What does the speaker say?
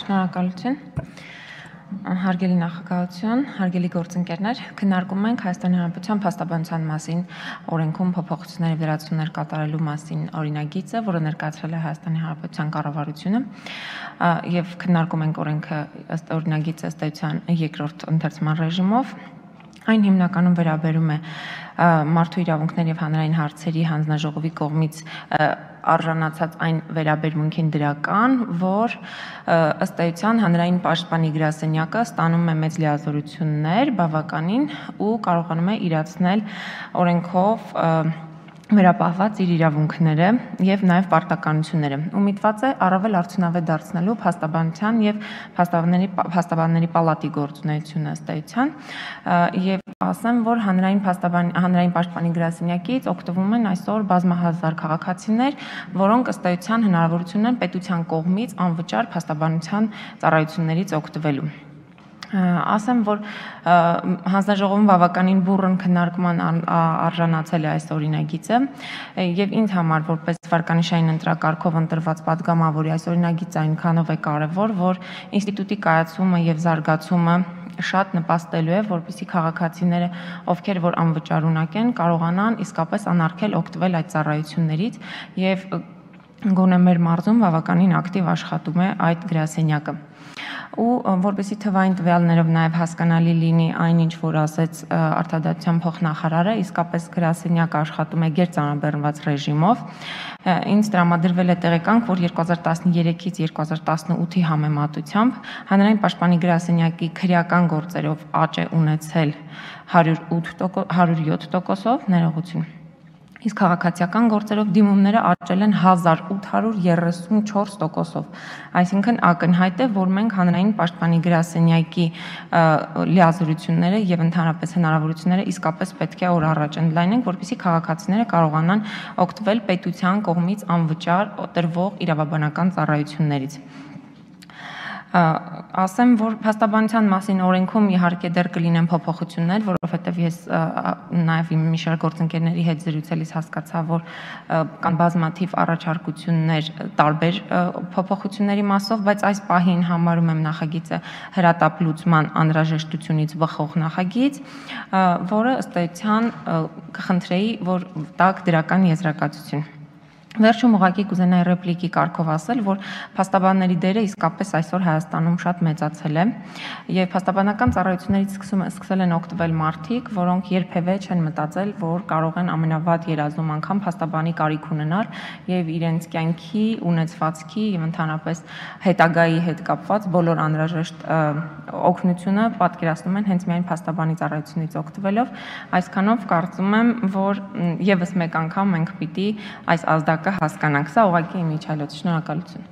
Շնորհակալություն։ Հարգելի նախագահություն, հարգելի գործընկերներ, քննարկում ենք Հայաստանի Հանրապետության փաստաբանության մասին օրենքում փոփոխություններ եւ վերացումներ կատարելու մասին օրինագիծը, որը ներկայացրել է Հայաստանի Հանրապետության կառավարությունը, եւ քննարկում ենք օրենքը ըստ օրինագիծը ըստ էության երկրորդ ընթերցման ռեժիմով Այն հիմնականում վերաբերում է մարդու իրավունքների եւ հանրային հարցերի հանձնաժողովի կողմից արժանացած այն վերաբերմունքին դրական, որ ըստ էության հանրային պաշտպանի գրասենյակը ստանում է մեծ լիազորություններ բավականին ու կարողանում է իրացնել օրենքով վերապահված իր իրավունքները եւ նաեւ պարտականությունները ու միտված է առավել արդյունավետ դարձնելու փաստաբանության եւ փաստաբանների փաստաբանների պալատի գործունեությունը ըստ էության եւ ասեմ որ հանրային փաստաբան հանրային պաշտպանի գրասենյակից օգտվում են այսօր բազմահազար քաղաքացիներ որոնք ըստ էության հնարավորություն ունեն պետության կողմից անվճար փաստաբանության ծառայություններից օգտվելու ասեմ, որ հանձնաժողովում բավականին բուրըն քննարկման արժանացել է այս օրինագիծը եւ ինձ համար որպես վարկանիշային ընտրակարգով ընտրված падգամավորի այս օրինագիծը այնքանով է կարեւոր, որ ինստիտուտի կայացումը եւ զարգացումը շատ նպաստելու է, որպիսի քաղաքացիները, ովքեր որ անվճարունակ են, կարողանան իսկապես անարգել օգտվել այդ ծառայություններից եւ գոնե մեր մարզում բավականին ակտիվ աշխատում է այդ գրասենյակը ու որպեսի թվային տվյալներով նաև հասկանալի լինի այնինչ որ ասեց արտադատության փոխնախարարը իսկապես գրասենյակը աշխատում է գերծանրաբեռնված ռեժիմով ինձ տրամադրվել է տեղեկանք որ 2013-ից 2018-ի համեմատությամբ հանրային պաշտպանի գրասենյակի քրեական գործերով աճ է ունեցել 108% 107%-ով ներողություն իսկ քաղաքացիական գործերով դիմումները աճել են 1834%-ով։ Այսինքն ակնհայտ է, որ մենք հանրային պաշտպանի գրասենյակի լիազորությունները եւ ընդհանրապես հնարավորությունները իսկապես պետք է օր առաջ ընդլայնենք, որպեսզի քաղաքացիները կարողանան օգտվել պետության կողմից անվճար տրվող իրավաբանական ծառայություններից ասեմ, որ փաստաբանության մասին օրենքում իհարկե դեռ կլինեն փոփոխություններ, որովհետև ես նաև իմ մի շարք գործընկերների հետ զրուցելիս հասկացա, որ կան բազմաթիվ առաջարկություններ տարբեր փոփոխությունների մասով, բայց այս պահին համարում եմ նախագիծը հրատապ լուծման անհրաժեշտությունից վխող նախագիծ, որը ըստ էության կխնդրեի, որ տակ դրական եզրակացություն Վերջում ուղակի կուզենայի ռեպլիկի կարգով ասել, որ փաստաբանների դերը իսկապես այսօր Հայաստանում շատ մեծացել է եւ փաստաբանական ծառայություններից սկսում սկսել են օգտվել մարդիկ, որոնք երբևէ չեն մտածել, որ կարող են ամենավատ երազում անգամ փաստաբանի կարիք ունենալ եւ իրենց կյանքի, ունեցվածքի եւ ընդհանրապես հետագայի հետ կապված բոլոր անհրաժեշտ օգնությունը պատկերացնում են հենց միայն փաստաբանի ծառայությունից օգտվելով, այսքանով կարծում եմ, որ եւս մեկ անգամ մենք պիտի այս ազդակ որակը հասկանանք։ Սա ուղղակի իմիջիայլոց։ Շնորհակալություն։